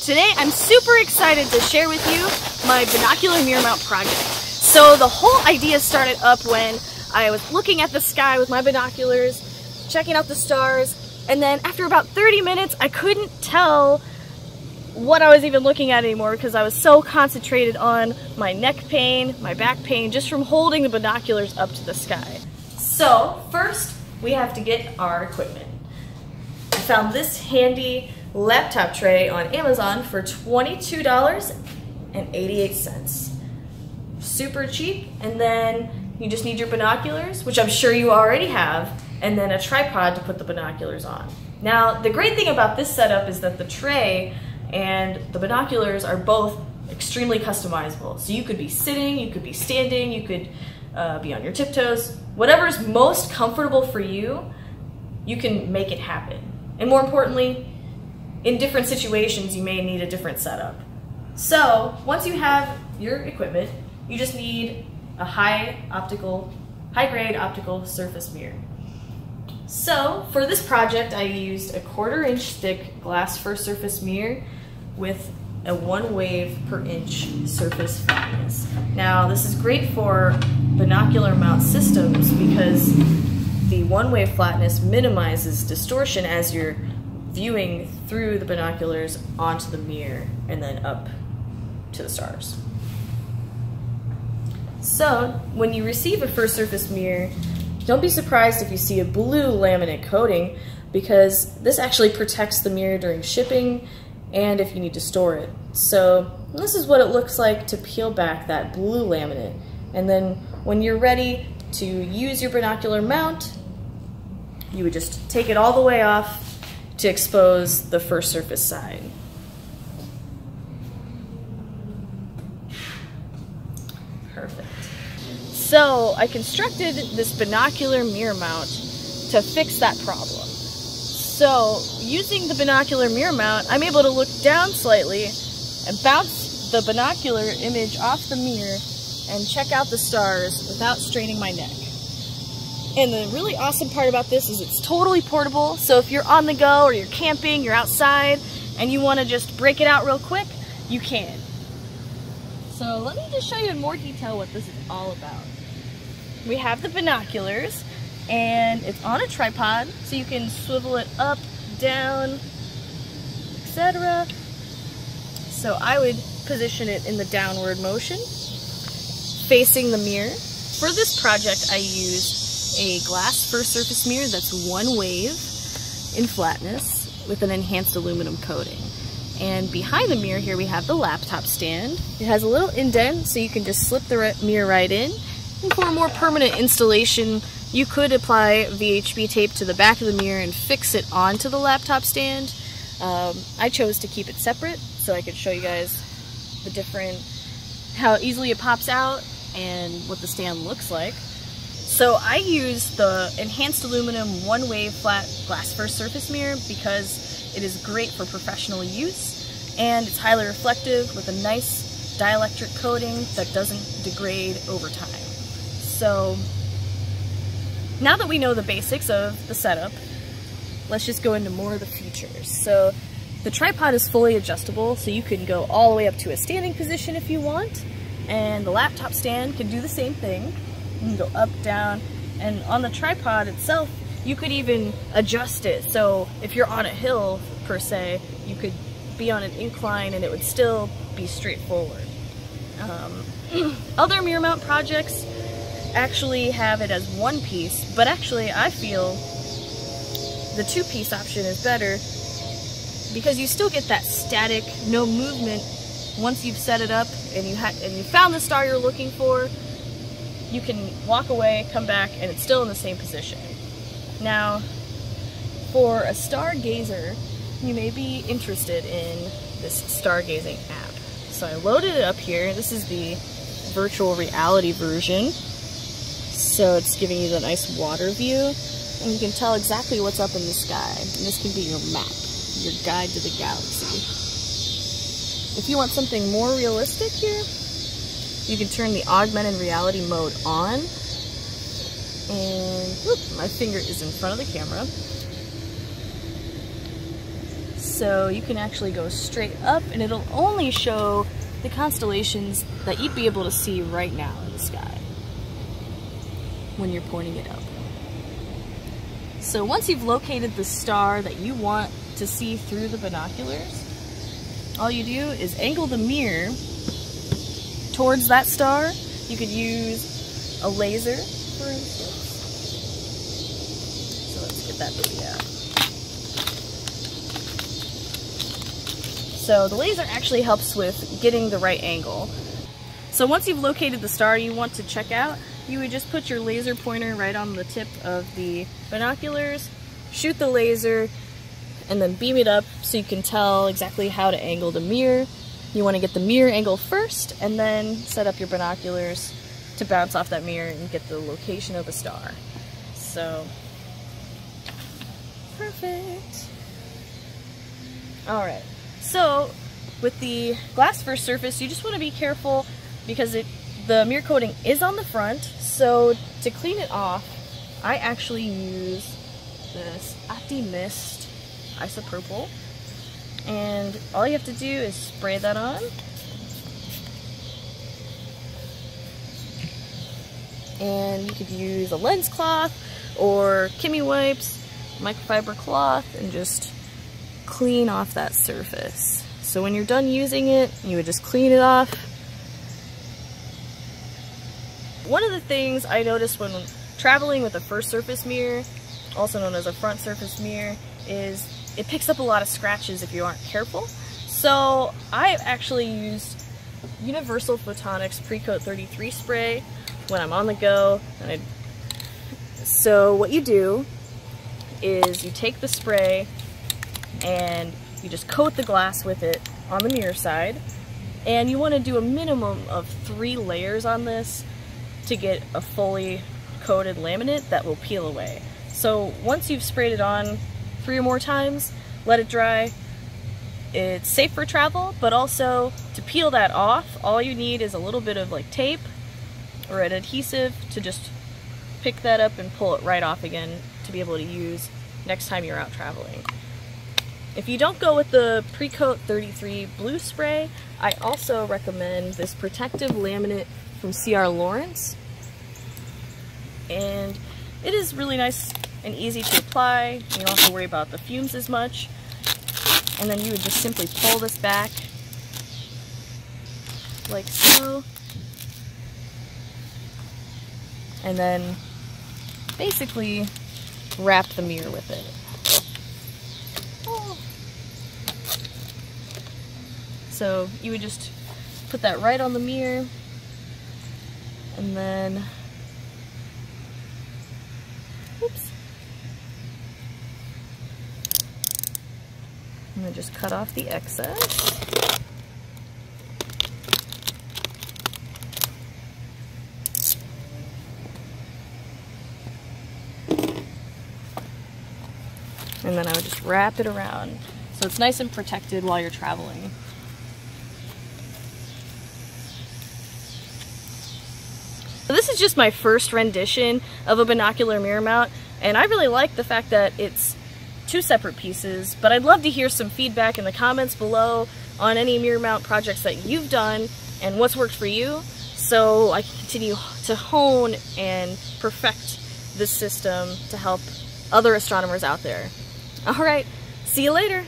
Today I'm super excited to share with you my binocular mirror mount project. So the whole idea started up when I was looking at the sky with my binoculars, checking out the stars, and then after about 30 minutes I couldn't tell what I was even looking at anymore because I was so concentrated on my neck pain, my back pain, just from holding the binoculars up to the sky. So first we have to get our equipment. I found this handy laptop tray on Amazon for $22.88. Super cheap, and then you just need your binoculars, which I'm sure you already have, and then a tripod to put the binoculars on. Now, the great thing about this setup is that the tray and the binoculars are both extremely customizable. So you could be sitting, you could be standing, you could uh, be on your tiptoes. Whatever's most comfortable for you, you can make it happen. And more importantly, in different situations, you may need a different setup. So once you have your equipment, you just need a high optical, high grade optical surface mirror. So for this project, I used a quarter inch thick glass first surface mirror with a one wave per inch surface flatness. Now this is great for binocular mount systems because the one wave flatness minimizes distortion as you're viewing through the binoculars onto the mirror and then up to the stars. So when you receive a first surface mirror, don't be surprised if you see a blue laminate coating because this actually protects the mirror during shipping and if you need to store it. So this is what it looks like to peel back that blue laminate. And then when you're ready to use your binocular mount, you would just take it all the way off to expose the first surface side. Perfect. So I constructed this binocular mirror mount to fix that problem. So using the binocular mirror mount, I'm able to look down slightly and bounce the binocular image off the mirror and check out the stars without straining my neck. And the really awesome part about this is it's totally portable. So if you're on the go or you're camping, you're outside, and you want to just break it out real quick, you can. So let me just show you in more detail what this is all about. We have the binoculars, and it's on a tripod, so you can swivel it up, down, etc. So I would position it in the downward motion, facing the mirror. For this project, I used a glass first surface mirror that's one wave in flatness with an enhanced aluminum coating. And behind the mirror here we have the laptop stand. It has a little indent so you can just slip the mirror right in. And for a more permanent installation, you could apply VHB tape to the back of the mirror and fix it onto the laptop stand. Um, I chose to keep it separate so I could show you guys the different, how easily it pops out and what the stand looks like. So I use the enhanced aluminum one-wave flat glass first surface mirror because it is great for professional use and it's highly reflective with a nice dielectric coating that doesn't degrade over time. So now that we know the basics of the setup, let's just go into more of the features. So the tripod is fully adjustable, so you can go all the way up to a standing position if you want, and the laptop stand can do the same thing. You can go up, down, and on the tripod itself, you could even adjust it. So if you're on a hill, per se, you could be on an incline and it would still be straightforward. Um, other mirror mount projects actually have it as one piece, but actually I feel the two piece option is better because you still get that static, no movement once you've set it up and you and you found the star you're looking for, you can walk away, come back, and it's still in the same position. Now, for a stargazer, you may be interested in this stargazing app. So I loaded it up here. This is the virtual reality version. So it's giving you the nice water view, and you can tell exactly what's up in the sky. And this can be your map, your guide to the galaxy. If you want something more realistic here, you can turn the augmented reality mode on. And whoop, my finger is in front of the camera. So you can actually go straight up and it'll only show the constellations that you'd be able to see right now in the sky when you're pointing it up. So once you've located the star that you want to see through the binoculars, all you do is angle the mirror towards that star. You could use a laser, for instance. So let's get that baby out. So the laser actually helps with getting the right angle. So once you've located the star you want to check out, you would just put your laser pointer right on the tip of the binoculars, shoot the laser, and then beam it up so you can tell exactly how to angle the mirror. You want to get the mirror angle first and then set up your binoculars to bounce off that mirror and get the location of the star. So, perfect. Alright, so with the glass first surface, you just want to be careful because it the mirror coating is on the front, so to clean it off, I actually use this Opti-Mist isopropyl. And all you have to do is spray that on. And you could use a lens cloth or Kimi wipes, microfiber cloth, and just clean off that surface. So when you're done using it, you would just clean it off. One of the things I noticed when traveling with a first surface mirror, also known as a front surface mirror, is it picks up a lot of scratches if you aren't careful. So I've actually used Universal Photonics Precoat 33 spray when I'm on the go. And I, so what you do is you take the spray and you just coat the glass with it on the mirror side. And you want to do a minimum of three layers on this to get a fully coated laminate that will peel away. So once you've sprayed it on three or more times, let it dry. It's safe for travel, but also to peel that off, all you need is a little bit of like tape or an adhesive to just pick that up and pull it right off again to be able to use next time you're out traveling. If you don't go with the Precoat 33 blue spray, I also recommend this protective laminate from CR Laurence. And it is really nice and easy to apply. You don't have to worry about the fumes as much. And then you would just simply pull this back like so. And then basically wrap the mirror with it. So you would just put that right on the mirror and then oops I'm to just cut off the excess. And then I would just wrap it around so it's nice and protected while you're traveling. This is just my first rendition of a binocular mirror mount and I really like the fact that it's two separate pieces, but I'd love to hear some feedback in the comments below on any mirror mount projects that you've done and what's worked for you so I can continue to hone and perfect this system to help other astronomers out there. Alright, see you later!